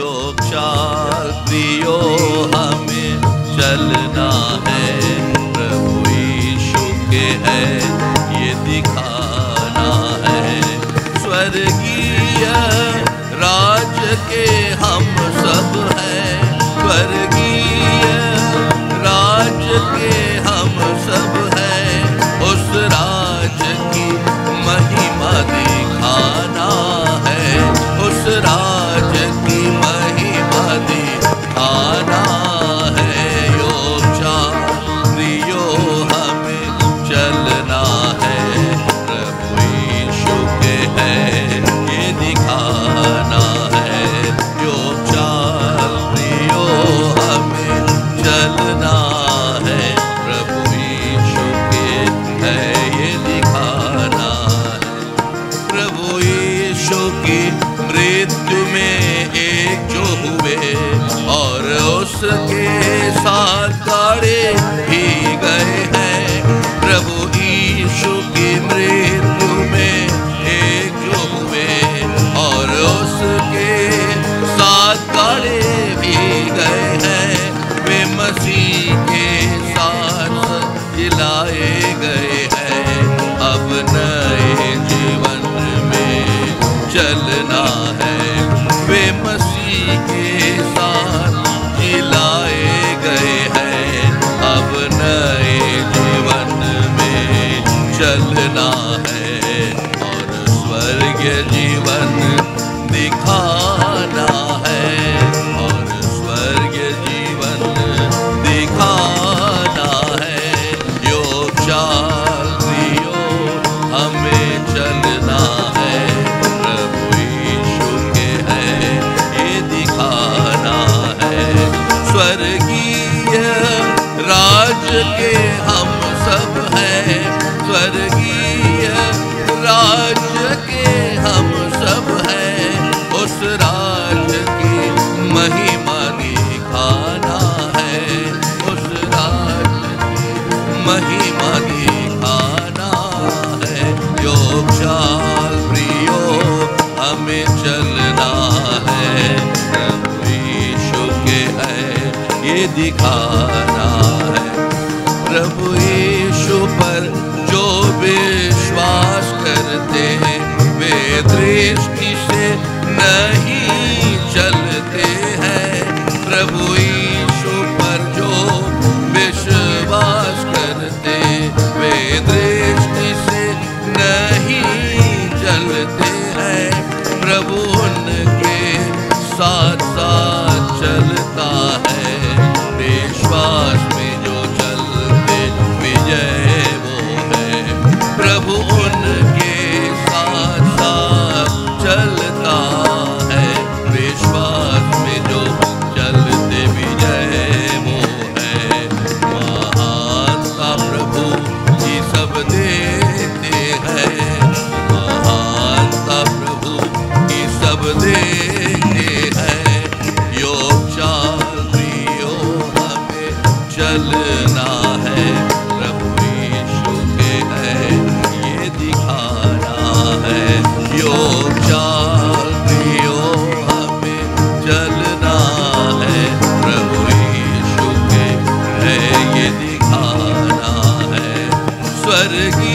योगशाल प्रियो, हमें चलना है। प्रभु यीशु के है, ये दिखाना है। स्वर्गीय राज के हम सब हैं। स्वर्गीय राज के हम सब हैं। उस राज की महिमा दिखाना उसके साथ गाड़े भी गए हैं। प्रभु यीशु की मृत्यु में एक जो हुए और उसके साथ गाड़े भी गए हैं। वे मसीह के साथ जिलाए गए हैं। अब नए जीवन में चलना है। वे मसीह के चलना है और स्वर्ग जीवन दिखाना है और स्वर्ग जीवन दिखाना है। प्रियो हमें चलना है। प्रभु यीशु के है, ये दिखाना है। स्वर्गीय राज के हम महिमा दिखाना है। योगशाल प्रियो, हमें चलना है। यीशु के है, ये दिखाना है। प्रभु यीशु पर जो विश्वास करते हैं, वे दृष्टि से नहीं है विश्वास perseguir.